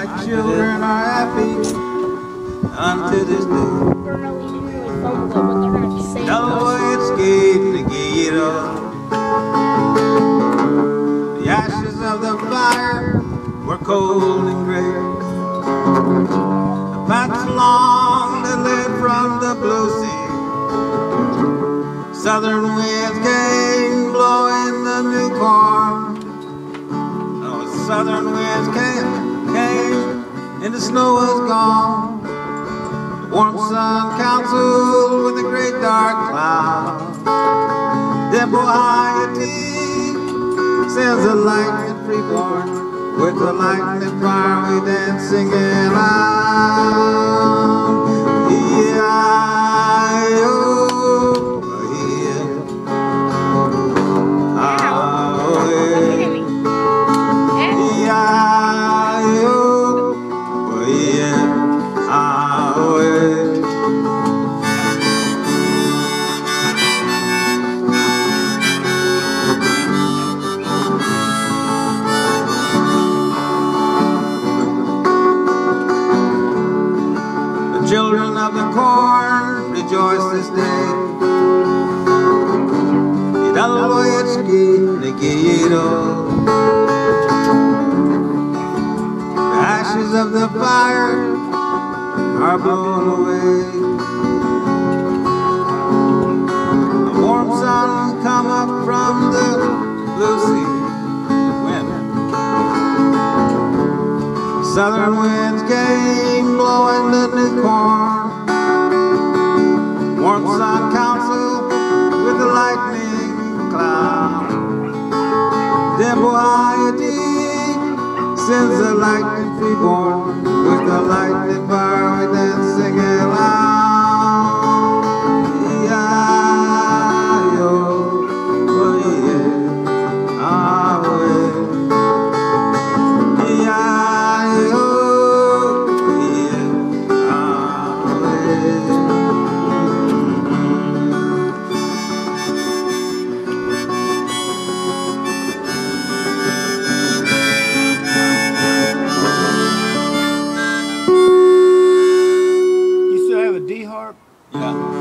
My children are happy unto this day. No, it's getting to get up. The ashes of the fire were cold and gray. The paths long that led from the blue sea. Southern winds came blowing the new corn. Oh, southern winds came, and the snow was gone. The warm sun counseled with a great dark cloud. Then Bohiety sends a lightning freeborn. With the lightning fire we dance singing out. Children of the corn rejoice this day. Nikito. The ashes of the fire are blown away. The warm sun come up from the blue sea. Wind. Southern winds came blowing the new corn. Warm sun counsel with the lightning cloud. Then sends the lightning freeborn with the lightning fire Yeah.